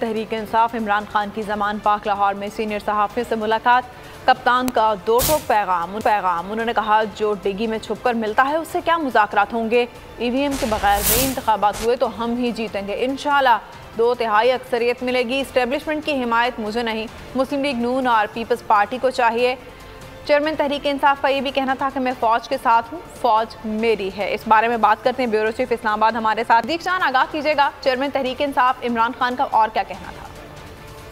तहरीक इंसाफ इमरान खान की जमान पाक लाहौर में सीनियर सहाफ़ियों से मुलाकात। कप्तान का दो टोक पैगाम पैगाम, उन्होंने कहा, जो डिगी में छुपकर मिलता है, उससे क्या मुजाकरात होंगे? ई वी एम के बगैर भी इंतबात हुए तो हम ही जीतेंगे। इन दो तिहाई अक्सरियत मिलेगी। इस्टेबलिशमेंट की हिमायत मुझे नहीं। मुस्लिम लीग नून और पीपल्स पार्टी को चाहिए। चेयरमैन तहरीक इंसाफ का ये भी कहना था कि मैं फौज के साथ हूँ, फौज मेरी है। इस बारे में बात करते हैं ब्यूरो चीफ इस्लामाबाद हमारे साथ। दीक्षान आगाह कीजिएगा, चेयरमैन तहरीक इंसाफ इमरान खान का और क्या कहना था?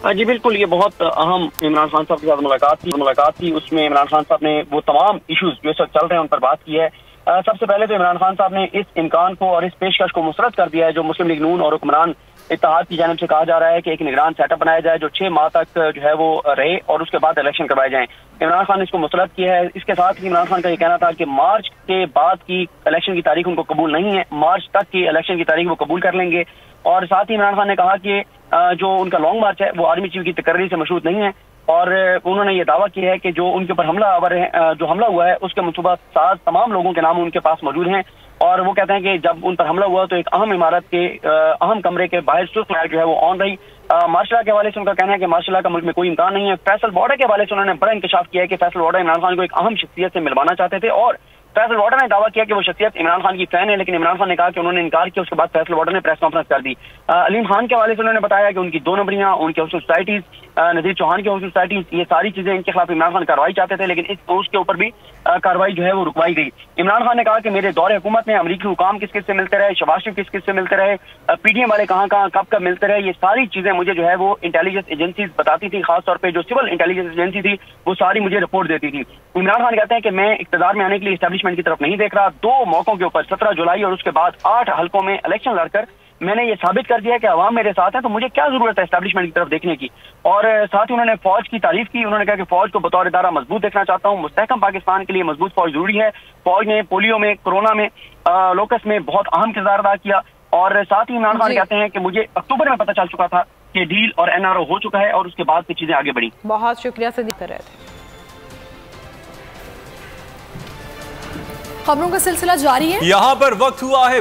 हाँ जी, बिल्कुल, ये बहुत अहम इमरान खान साहब के साथ मुलाकात थी मुलाकात थी। उसमें इमरान खान साहब ने वो तमाम इश्यूज़ जो इस वक्त चल रहे हैं, उन पर बात की है। सबसे पहले तो इमरान खान साहब ने इस इम्कान को और इस पेशकश को मुस्रद कर दिया है, जो मुस्लिम लीग नून और हुक्मरान इतिहाद की जानब से कहा जा रहा है कि एक निगरान सेटअप बनाया जाए, जो छह माह तक, जो है वो रहे और उसके बाद इलेक्शन करवाए जाएँ। इमरान खान ने इसको मुस्रद किया है। इसके साथ ही इमरान खान का ये कहना था कि मार्च के बाद की इलेक्शन की तारीख उनको कबूल नहीं है। मार्च तक की इलेक्शन की तारीख वो कबूल कर लेंगे। और साथ ही इमरान खान ने कहा कि जो उनका लॉन्ग मार्च है, वो आर्मी चीफ की तकर्री से मशहूर नहीं है। और उन्होंने ये दावा किया है कि जो उनके ऊपर हमला आवर है जो हमला हुआ है, उसके मनसूबा साज तमाम लोगों के नाम उनके पास मौजूद हैं। और वो कहते हैं कि जब उन पर हमला हुआ तो एक अहम इमारत के अहम कमरे के बाहर सुर्ख लाइट जो है वो ऑन रही। मार्शल के हवाले से उनका कहना है कि मार्शल का मुल्क में कोई इम्कान नहीं है। फैसल बॉर्डर के हवाले से उन्होंने बड़ा इंकशाफ किया है कि फैसल बॉर्डर इमरान खान को एक अहम शख्सियत से मिलवाना चाहते थे और फैसल वाटर ने दावा किया कि वो शख्सियत इमरान खान की फ़ैन है, लेकिन इमरान खान ने कहा कि उन्होंने इनकार किया, उसके बाद फैसल वाटर ने प्रेस कॉन्फ्रेंस कर दी। अलीम खान के हवाले से उन्होंने बताया कि उनकी दो नंबरियाँ, उनके हौसल सोसाइटीज नजीर चौहान की हौसल सोसाइटीज, ये सारी चीज़ें इनके खिलाफ इमरान खान कार्रवाई चाहते थे, लेकिन इस उसके ऊपर भी कार्रवाई जो है वो रुकवाई गई। इमरान खान ने कहा कि मेरे दौरे हुकूमत में, अमरीकी हुकाम किस किस से मिलते रहे, शबाज किस किस से मिलते रहे पीडीएम वाले कहाँ कहाँ, कब कब मिलते रहे, ये सारी चीज़ें मुझे जो है वो इंटेलिजेंस एजेंसी बताती थी, खासतौर पर जो सिविल इंटेलिजेंस एजेंसी थी, वो सारी मुझे रिपोर्ट देती थी। इमरान खान कहते हैं कि मैं इकतदार में आने के लिए स्टैब्लिशमेंट की तरफ़ नहीं देख रहा। दो मौकों के ऊपर सत्रह जुलाई और उसके बाद आठ हल्कों में इलेक्शन लड़कर मैंने ये साबित कर दिया कि अवाम मेरे साथ है तो मुझे क्या ज़रूरत है स्टैब्लिशमेंट की तरफ़ देखने की? और साथ ही उन्होंने फौज की तारीफ़ की। उन्होंने कहा कि फौज को बतौर इदारा मज़बूत देखना चाहता हूँ। मुस्तकम पाकिस्तान के लिए मज़बूत फौज ज़रूरी है। फौज ने पोलियो में कोरोना में लोकस में बहुत अहम किरदार अदा किया। और साथ ही इमरान खान कहते हैं कि मुझे अक्टूबर में पता चल चुका था कि डील और एनआरओ हो चुका है और उसके बाद की चीज़ें आगे बढ़ी। बहुत शुक्रिया से दिख रहे थे। खबरों का सिलसिला जारी है। यहाँ पर वक्त हुआ है